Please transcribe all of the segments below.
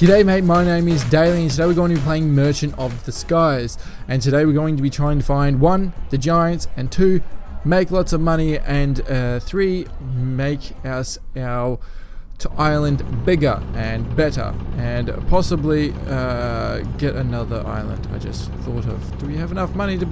G'day mate, my name is Daly and today we're going to be playing Merchant of the Skies. And today we're going to be trying to find one, the giants, and two, make lots of money, and uh, three, make us our to island bigger and better and possibly uh, get another island. I just thought of do we have enough money to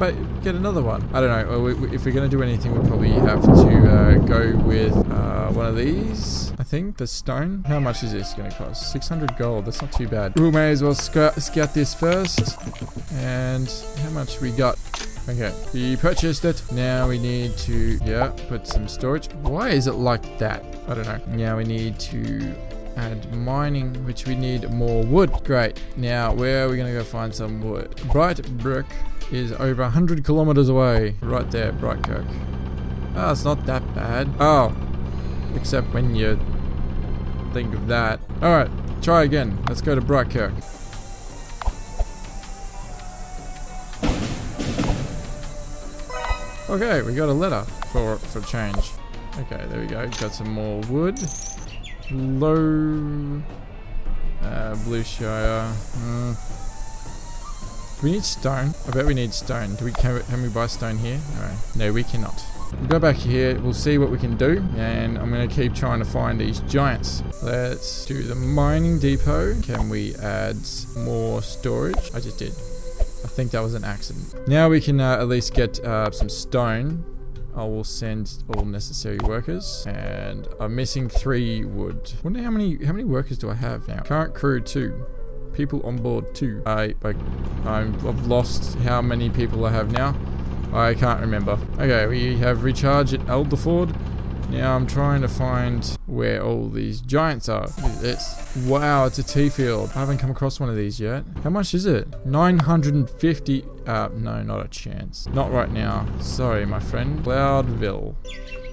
get another one? I don't know. If we're gonna do anything we probably have to uh, go with uh, one of these I think. The stone? How much is this gonna cost? 600 gold. That's not too bad. We may as well scout this first. And how much we got Okay, we purchased it. Now we need to, yeah, put some storage. Why is it like that? I don't know. Now we need to add mining, which we need more wood. Great. Now, where are we going to go find some wood? Bright Brook is over 100 kilometers away. Right there, Brightkirk. Oh, ah, it's not that bad. Oh, except when you think of that. Alright, try again. Let's go to Brightkirk. Okay, we got a letter for for change. Okay, there we go. Got some more wood. Low uh, blue shire. Do we need stone? I bet we need stone. Do we can, we, can we buy stone here? No, no, we cannot. We'll go back here. We'll see what we can do, and I'm gonna keep trying to find these giants. Let's do the mining depot. Can we add more storage? I just did. I think that was an accident. Now we can uh, at least get uh, some stone. I will send all necessary workers, and I'm missing three wood. Wonder how many how many workers do I have now? Current crew two, people on board two. I like I've lost how many people I have now. I can't remember. Okay, we have recharge at Elderford. Now I'm trying to find where all these giants are. It's wow, it's a tea field. I haven't come across one of these yet. How much is it? 950. Uh, no, not a chance. Not right now. Sorry, my friend. Cloudville.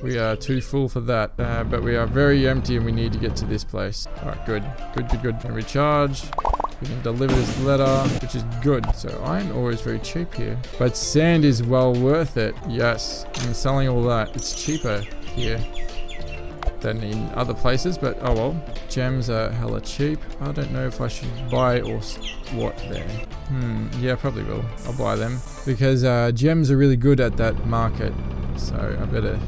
We are too full for that, uh, but we are very empty and we need to get to this place. Alright, good. Good, good, good. And recharge. We can deliver this letter, which is good. So iron ore is very cheap here. But sand is well worth it. Yes. I'm selling all that. It's cheaper here than in other places, but oh well. Gems are hella cheap. I don't know if I should buy or what there. Hmm, yeah, probably will. I'll buy them. Because uh, gems are really good at that market. So I better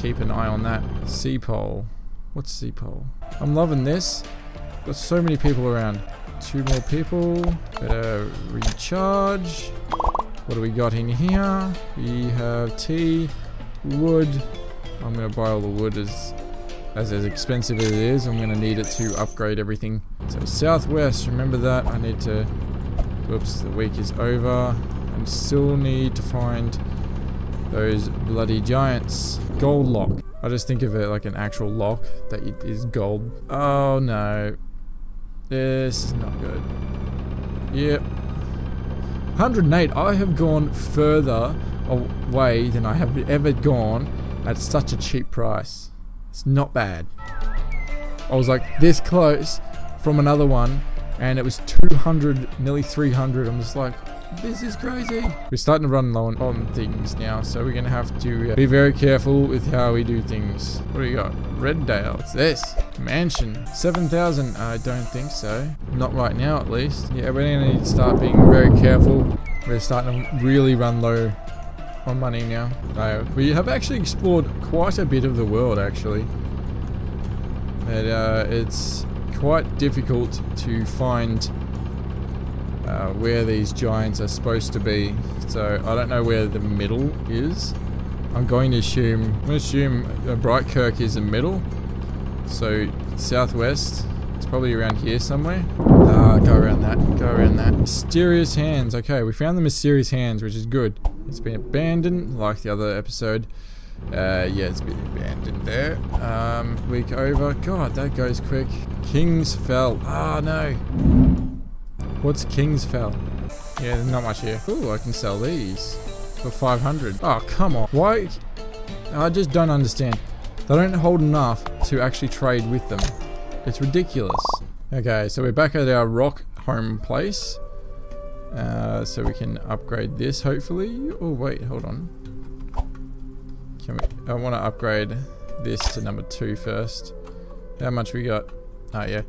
keep an eye on that. Sea pole. What's sea pole? I'm loving this. Got so many people around. Two more people. Better recharge. What do we got in here? We have tea, wood, I'm going to buy all the wood as, as as expensive as it is. I'm going to need it to upgrade everything. So southwest, remember that. I need to... Oops, the week is over. I still need to find those bloody giants. Gold lock. I just think of it like an actual lock that is gold. Oh no. This is not good. Yep. 108. I have gone further away than I have ever gone at such a cheap price. It's not bad. I was like this close from another one and it was 200, nearly 300. I'm just like, this is crazy. We're starting to run low on, on things now, so we're going to have to uh, be very careful with how we do things. What do we got? Reddale. What's this? Mansion. 7,000? I don't think so. Not right now, at least. Yeah, we're going to need to start being very careful. We're starting to really run low on money now. Uh, we have actually explored quite a bit of the world, actually. And, uh, it's quite difficult to find uh, where these giants are supposed to be. So I don't know where the middle is. I'm going to assume, I'm going to assume Brightkirk is the middle. So southwest, it's probably around here somewhere. Uh, go around that, go around that. Mysterious hands, okay, we found the mysterious hands, which is good. It's been abandoned, like the other episode. Uh, yeah, it's been abandoned there. Um, week over. God, that goes quick. King's Fell. Ah, oh, no. What's King's Fell? Yeah, there's not much here. Ooh, I can sell these for 500. Oh, come on. Why? I just don't understand. They don't hold enough to actually trade with them. It's ridiculous. Okay, so we're back at our rock home place. Uh, so we can upgrade this hopefully. Oh wait, hold on. Can we? I want to upgrade this to number two first. How much we got? Oh yeah.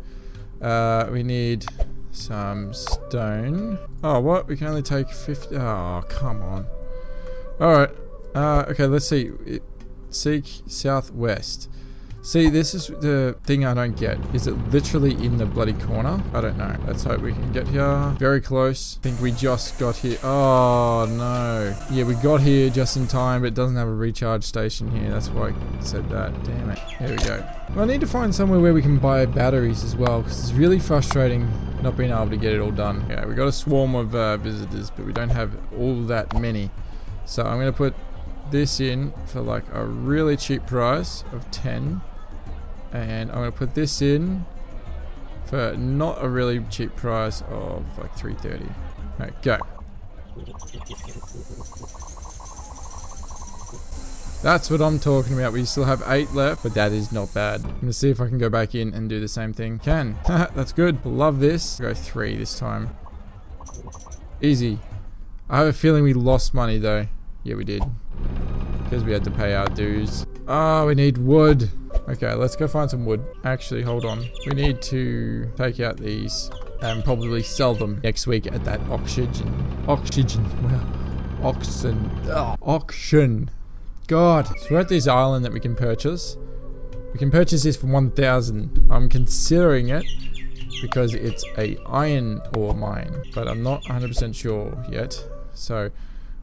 Uh, we need some stone. Oh, what? We can only take 50. Oh, come on. Alright. Uh, okay, let's see. Seek southwest. See, this is the thing I don't get. Is it literally in the bloody corner? I don't know. Let's hope we can get here. Very close. I think we just got here. Oh, no. Yeah, we got here just in time, but it doesn't have a recharge station here. That's why I said that. Damn it. There we go. Well, I need to find somewhere where we can buy batteries as well, because it's really frustrating not being able to get it all done. Yeah, we got a swarm of uh, visitors, but we don't have all that many. So I'm going to put this in for like a really cheap price of 10 and I'm to put this in for not a really cheap price of like 330 Alright, go that's what I'm talking about. We still have eight left, but that is not bad. I'm gonna see if I can go back in and do the same thing. Can. that's good. Love this. Go three this time. Easy. I have a feeling we lost money though. Yeah, we did. Because we had to pay our dues. Oh, we need wood. Okay, let's go find some wood. Actually, hold on. We need to take out these and probably sell them next week at that oxygen. Oxygen. Well, oxen. Ugh. Auction. God. So we're at this island that we can purchase. We can purchase this for 1,000. I'm considering it because it's a iron ore mine, but I'm not 100% sure yet. So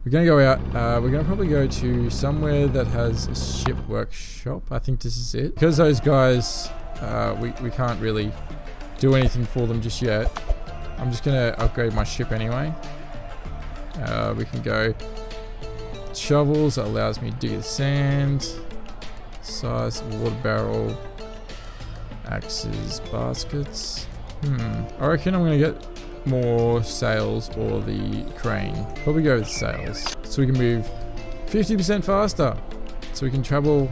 we're going to go out. Uh, we're going to probably go to somewhere that has a ship workshop. I think this is it. Because those guys, uh, we, we can't really do anything for them just yet. I'm just going to upgrade my ship anyway. Uh, we can go shovels. That allows me to dig the sand. Size, water barrel. Axes, baskets. Hmm. I reckon I'm going to get more sails or the crane. Probably go with sails. So we can move 50% faster. So we can travel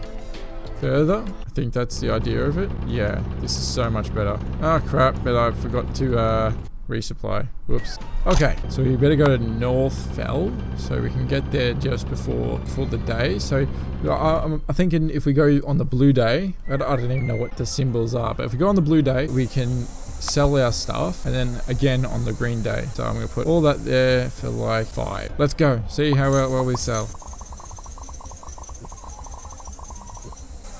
further. I think that's the idea of it. Yeah, this is so much better. Oh crap, but I forgot to uh, resupply. Whoops. Okay, so we better go to North Fell so we can get there just before before the day. So uh, um, I, am thinking if we go on the blue day, I don't even know what the symbols are, but if we go on the blue day, we can sell our stuff and then again on the green day. So I'm going to put all that there for like five. Let's go. See how well, we sell.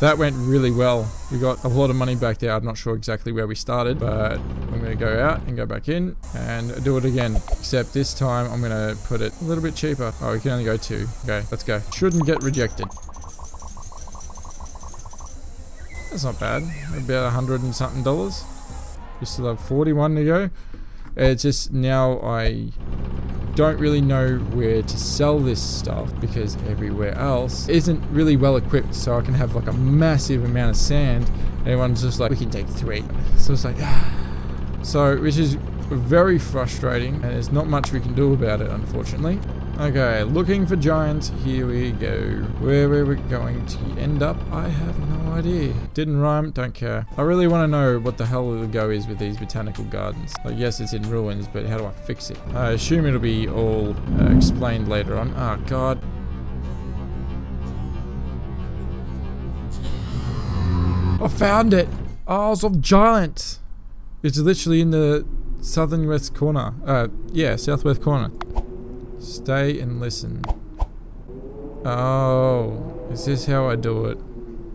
That went really well. We got a lot of money back there. I'm not sure exactly where we started, but I'm going to go out and go back in and do it again. Except this time I'm going to put it a little bit cheaper. Oh, we can only go two. Okay, let's go. Shouldn't get rejected. That's not bad. About a hundred and something dollars. We still have 41 to go. It's just now I don't really know where to sell this stuff because everywhere else isn't really well equipped so I can have like a massive amount of sand everyone's just like we can take three so it's like ah. so which is very frustrating and there's not much we can do about it unfortunately Okay, looking for giants. Here we go. Where are we going to end up? I have no idea. Didn't rhyme, don't care. I really want to know what the hell the go is with these botanical gardens. Like, yes, it's in ruins, but how do I fix it? I assume it'll be all uh, explained later on. Oh, God. I found it! Isles of Giants! It's literally in the southern west corner. Uh, yeah, southwest corner. Stay and listen. Oh, is this how I do it?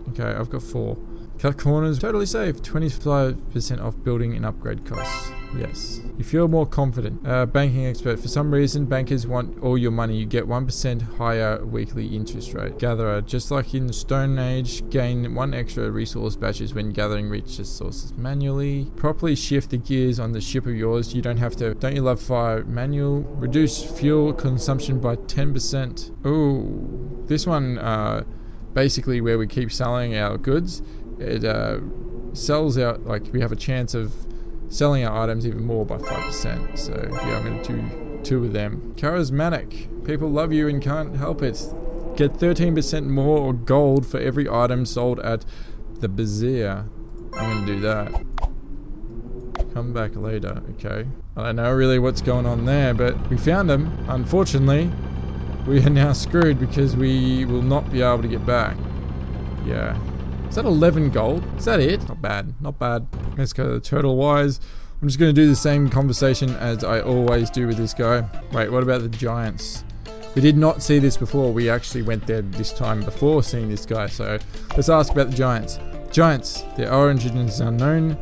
Okay, I've got four. Cut corners, totally safe. 25% off building and upgrade costs. Yes. You feel more confident. Uh, banking expert. For some reason, bankers want all your money. You get 1% higher weekly interest rate. Gatherer. Just like in the Stone Age, gain one extra resource batches when gathering richest resources manually. Properly shift the gears on the ship of yours. You don't have to. Don't you love fire? Manual. Reduce fuel consumption by 10%. Oh, this one, uh, basically where we keep selling our goods. It uh, sells out, like we have a chance of selling our items even more by 5%. So yeah, I'm going to do two of them. Charismatic. People love you and can't help it. Get 13% more gold for every item sold at the bazaar. I'm going to do that. Come back later, okay. I don't know really what's going on there, but we found them. Unfortunately, we are now screwed because we will not be able to get back. Yeah. Is that 11 gold? Is that it? Not bad, not bad. Let's go to the turtle wise. I'm just going to do the same conversation as I always do with this guy. Wait, what about the giants? We did not see this before. We actually went there this time before seeing this guy. So let's ask about the giants. Giants, their origin is unknown.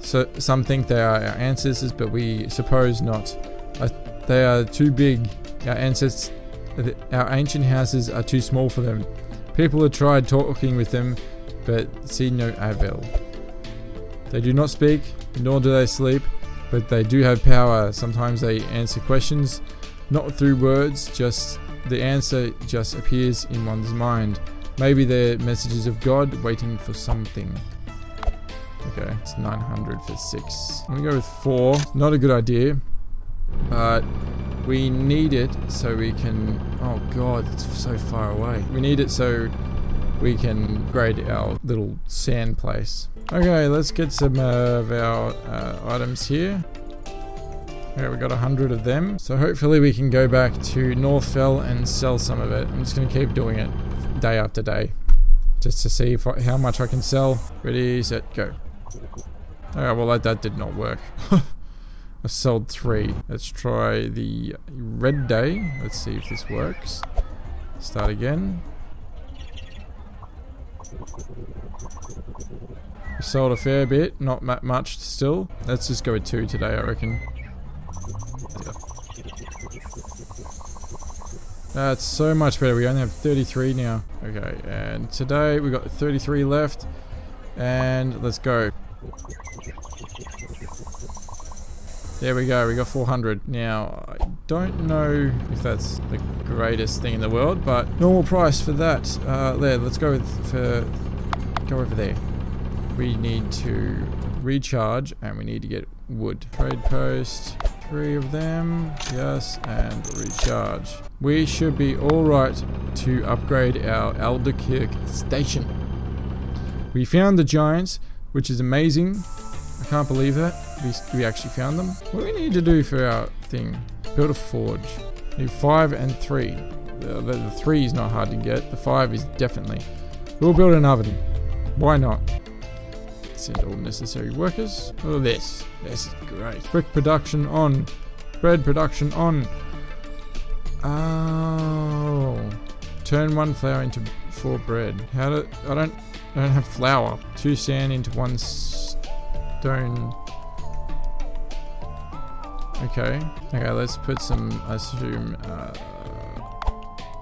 So some think they are our ancestors, but we suppose not. Uh, they are too big. Our ancestors, our ancient houses are too small for them. People have tried talking with them, but see no avail. They do not speak, nor do they sleep, but they do have power. Sometimes they answer questions, not through words, just the answer just appears in one's mind. Maybe they're messages of God waiting for something. Okay, it's 900 for 6. I'm gonna go with 4. Not a good idea, but we need it so we can... Oh god, it's so far away. We need it so we can grade our little sand place. Okay, let's get some of our uh, items here. Okay, we got a hundred of them. So hopefully we can go back to Northfell and sell some of it. I'm just going to keep doing it day after day. Just to see I, how much I can sell. Ready, set, go. Alright, well that, that did not work. I sold three. Let's try the red day. Let's see if this works. Start again. Sold a fair bit, not much still. Let's just go with two today, I reckon. That's so much better. We only have 33 now. Okay, and today we got 33 left. And let's go. There we go, we got 400. Now, I don't know if that's the greatest thing in the world, but normal price for that. Uh, there, let's go with, for, go over there we need to recharge and we need to get wood. Trade post, three of them, yes, and recharge. We should be alright to upgrade our Alderkirk station. We found the giants, which is amazing. I can't believe that. We, we actually found them. What do we need to do for our thing? Build a forge. Need five and three. The, the, the three is not hard to get. The five is definitely. We'll build an oven. Why not? Send all necessary workers. Oh, this. This is great. Brick production on. Bread production on. Oh. Turn one flour into four bread. How do... I don't... I don't have flour. Two sand into one stone. Okay. Okay, let's put some, I assume, uh,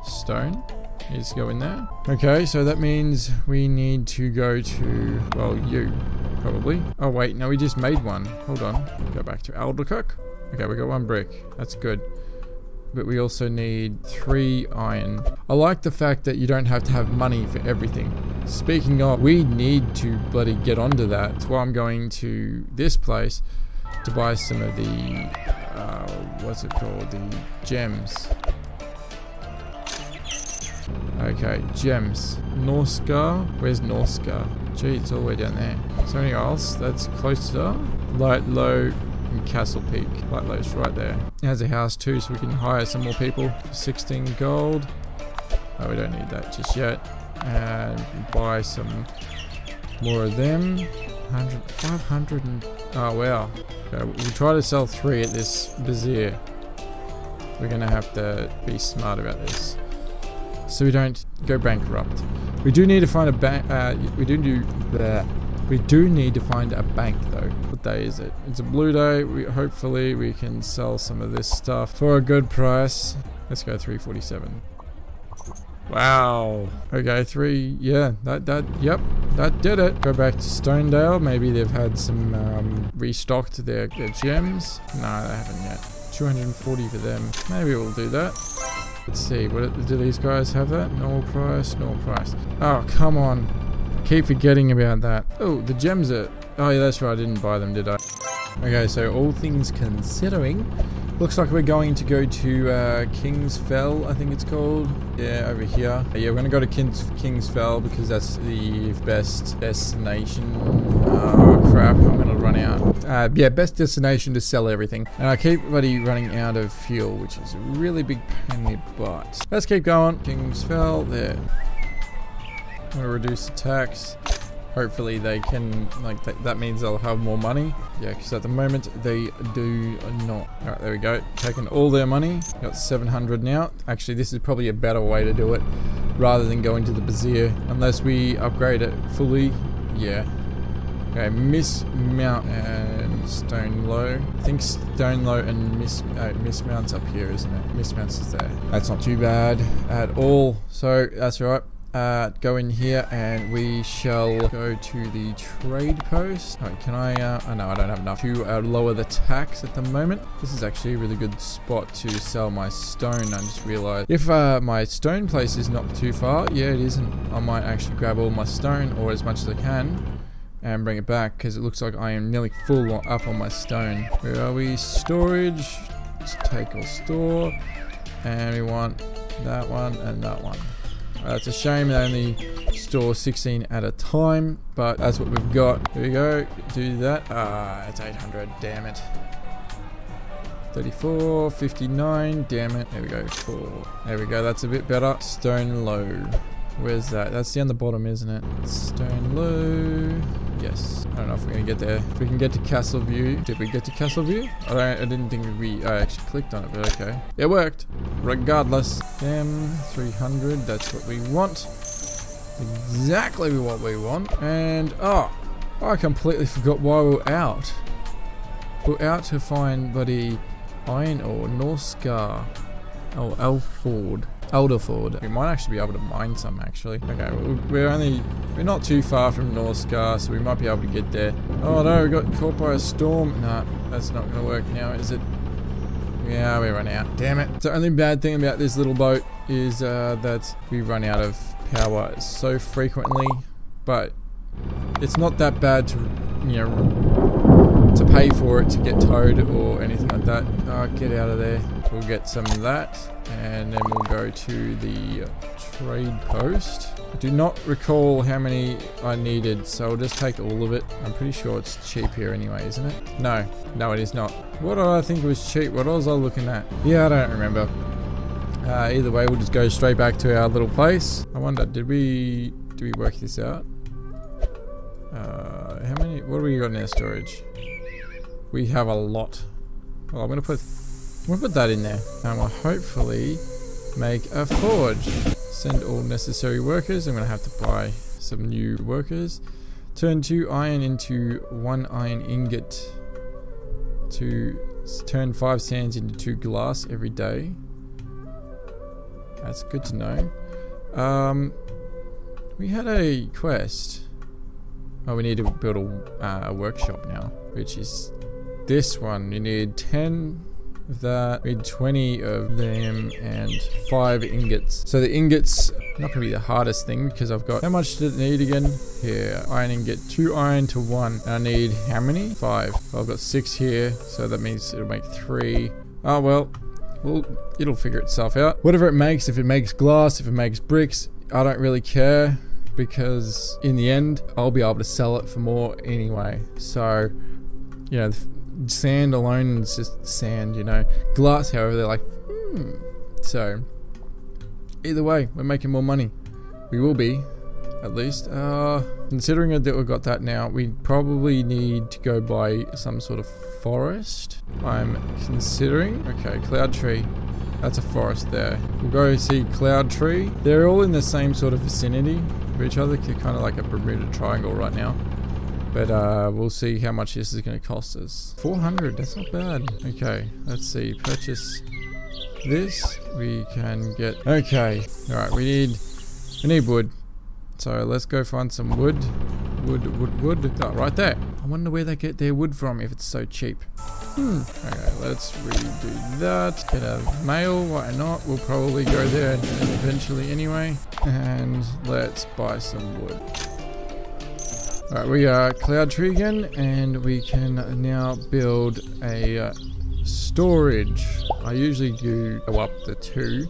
stone needs to go in there. Okay, so that means we need to go to, well, you, probably. Oh, wait, no, we just made one. Hold on. Go back to Alderkirk. Okay, we got one brick. That's good. But we also need three iron. I like the fact that you don't have to have money for everything. Speaking of, we need to bloody get onto that. That's why I'm going to this place to buy some of the, uh, what's it called? The gems. Okay, gems. Northscar? Where's Northscar? Gee, it's all the way down there. Is there anything else that's closer? Light Low and Castle Peak. Light Low's right there. It has a house too, so we can hire some more people for 16 gold. Oh, we don't need that just yet. And buy some more of them. 100, 500 and... Oh, wow. Okay, we try to sell three at this bazaar. We're going to have to be smart about this so we don't go bankrupt. We do need to find a bank. Uh, we do do that. We do need to find a bank though. What day is it? It's a blue day. We hopefully we can sell some of this stuff for a good price. Let's go 347. Wow. Okay, three. Yeah, that that. Yep, that did it. Go back to Stonedale. Maybe they've had some um, restocked their, their gems. No, they haven't yet. 240 for them. Maybe we'll do that. Let's see, what do these guys have that? Normal price, normal price. Oh, come on. Keep forgetting about that. Oh, the gems are... Oh, yeah, that's right. I didn't buy them, did I? Okay, so all things considering, looks like we're going to go to uh, King's Fell, I think it's called. Yeah, over here. Yeah, we're going to go to King's, King's Fell because that's the best destination. Oh, crap. I'm going to run out. Uh, yeah, best destination to sell everything. And I keep running out of fuel, which is a really big pain in the butt. Let's keep going. King's Fell, there. We'll reduce the tax. Hopefully they can, like, th that means they'll have more money. Yeah, because at the moment they do not. Alright, there we go. Taking all their money. Got 700 now. Actually, this is probably a better way to do it rather than going to the bazaar. Unless we upgrade it fully. Yeah. Okay, Miss Mount and Stone Low. I think Stone Low and Miss uh, Miss Mount's up here, isn't it? Miss Mount's is there. That's not too bad at all. So that's right uh, go in here and we shall go to the trade post. Can I, uh, oh I don't have enough to uh, lower the tax at the moment. This is actually a really good spot to sell my stone. I just realized if uh, my stone place is not too far, yeah, it isn't. I might actually grab all my stone or as much as I can and bring it back because it looks like I am nearly full up on my stone. Where are we? Storage. Let's take or store. And we want that one and that one. Uh, it's a shame they only store 16 at a time, but that's what we've got. Here we go. Do that. Ah, it's 800. Damn it. 34, 59. Damn it. There we go. 4. There we go. That's a bit better. Stone Low. Where's that? That's down the bottom, isn't it? Stone Low. Yes. I don't know if we're going to get there. If we can get to Castle View. Did we get to Castle View? I, I didn't think we... I actually clicked on it, but okay. It worked. Regardless. Damn. 300. That's what we want. Exactly what we want. And... Oh. I completely forgot why we we're out. We're out to find bloody iron ore. North Scar. Oh, Elford. Elderford. We might actually be able to mine some actually. Okay, we're only, we're not too far from North Scar, so we might be able to get there. Oh no, we got caught by a storm. Nah, that's not gonna work now, is it? Yeah, we run out. Damn it. The only bad thing about this little boat is uh, that we run out of power so frequently, but it's not that bad to, you know, to pay for it to get towed or anything like that. Oh, get out of there. We'll get some of that and then we'll go to the trade post. I do not recall how many I needed, so I'll just take all of it. I'm pretty sure it's cheap here anyway, isn't it? No, no it is not. What did I think was cheap? What was I looking at? Yeah, I don't remember. Uh, either way, we'll just go straight back to our little place. I wonder, did we, did we work this out? Uh, how many, what do we got in our storage? We have a lot. Well, I'm going to put We'll put that in there. And we'll hopefully make a forge. Send all necessary workers. I'm to have to buy some new workers. Turn two iron into one iron ingot. To turn five sands into two glass every day. That's good to know. Um, we had a quest. Oh, we need to build a, uh, a workshop now, which is this one. You need 10 of that. We need 20 of them and 5 ingots. So the ingots, not going to be the hardest thing because I've got, how much did it need again? Here, iron ingot, 2 iron to 1. And I need how many? 5. Well, I've got 6 here, so that means it'll make 3. Oh well, well, it'll figure itself out. Whatever it makes, if it makes glass, if it makes bricks, I don't really care because in the end, I'll be able to sell it for more anyway. So, you know, sand alone is just sand, you know. Glass, however, they're like, hmm. So, either way, we're making more money. We will be, at least. Uh, considering that we've got that now, we probably need to go by some sort of forest. I'm considering. Okay, cloud tree. That's a forest there. We'll go see cloud tree. They're all in the same sort of vicinity of each other, kind of like a Bermuda Triangle right now. But uh, we'll see how much this is going to cost us. 400, that's not bad. Okay, let's see. Purchase this. We can get... Okay, alright, we need... We need wood. So let's go find some wood. Wood, wood, wood. Oh, right there. I wonder where they get their wood from if it's so cheap. Hmm. Okay, let's redo that. Get a mail, why not? We'll probably go there eventually anyway. And let's buy some wood. Alright, we are Cloud Tree again, and we can now build a uh, storage. I usually do go up the two,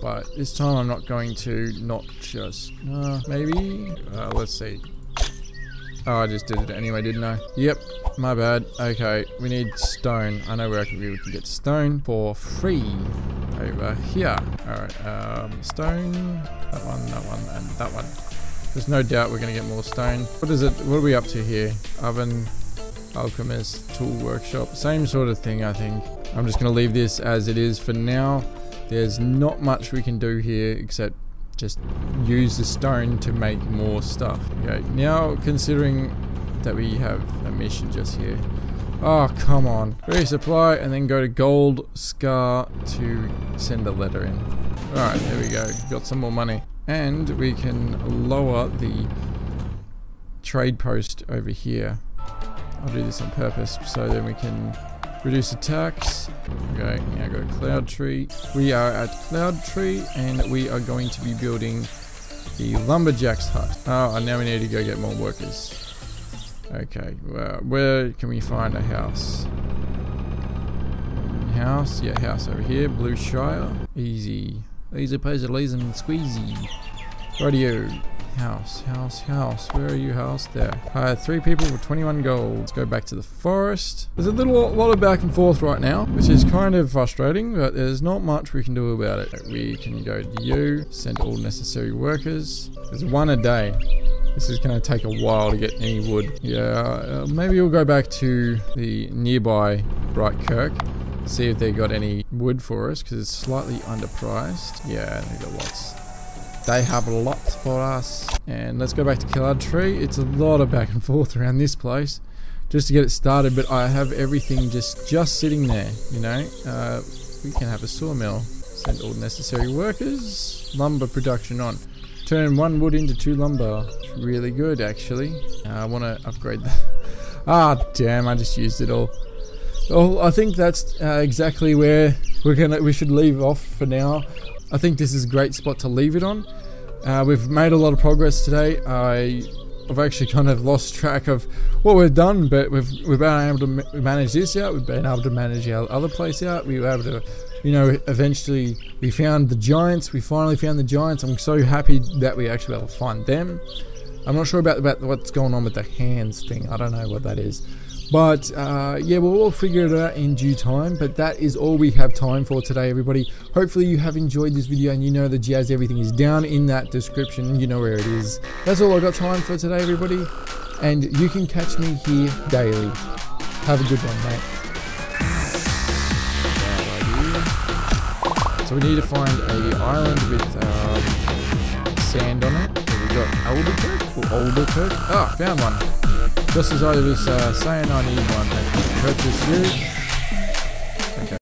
but this time I'm not going to not just, uh, maybe, uh, let's see. Oh, I just did it anyway, didn't I? Yep, my bad. Okay, we need stone. I know where I can, we can get stone for free over here. Alright, um, stone, that one, that one, and that one. There's no doubt we're going to get more stone. What is it? What are we up to here? Oven, alchemist, tool workshop. Same sort of thing, I think. I'm just going to leave this as it is for now. There's not much we can do here except just use the stone to make more stuff. Okay, now considering that we have a mission just here. Oh, come on. Resupply and then go to Gold Scar to send a letter in. Alright, there we go. Got some more money. And we can lower the trade post over here. I'll do this on purpose so then we can reduce attacks. Okay, now go Cloud Tree. We are at Cloud Tree and we are going to be building the Lumberjack's hut. Oh, and now we need to go get more workers. Okay, well, where can we find a house? House, yeah, house over here, Blue Shire. Easy. Easy peasy, lazy and squeezy. Radio. House, house, house. Where are you, house? There. Three people for 21 gold. Let's go back to the forest. There's a little lot of back and forth right now, which is kind of frustrating, but there's not much we can do about it. We can go to you, send all necessary workers. There's one a day. This is going to take a while to get any wood. Yeah, uh, maybe we'll go back to the nearby Bright Kirk. See if they got any wood for us, because it's slightly underpriced. Yeah, they got lots. They have lots for us. And let's go back to Cloud Tree. It's a lot of back and forth around this place just to get it started, but I have everything just just sitting there, you know. Uh, we can have a sawmill. Send all necessary workers. Lumber production on. Turn one wood into two lumber. Really good, actually. Uh, I want to upgrade that. ah, damn! I just used it all. Well, I think that's uh, exactly where we're gonna. We should leave off for now. I think this is a great spot to leave it on. Uh, we've made a lot of progress today. I, I've actually kind of lost track of what we've done, but we've we've been able to ma- manage this out. We've been able to manage our other place out. We were able to, you know, eventually we found the giants. We finally found the giants. I'm so happy that we actually able to find them. I'm not sure about about what's going on with the hands thing. I don't know what that is. But uh, yeah, we'll all figure it out in due time. But that is all we have time for today, everybody. Hopefully, you have enjoyed this video and you know the jazz everything is down in that description. You know where it is. That's all I got time for today, everybody. And you can catch me here daily. Have a good one, mate. So we need to find a island with um, sand on it. So we got Alderkirk or Alderkirk. Ah, found one. Just as was uh, saying, I need one. Purchase you.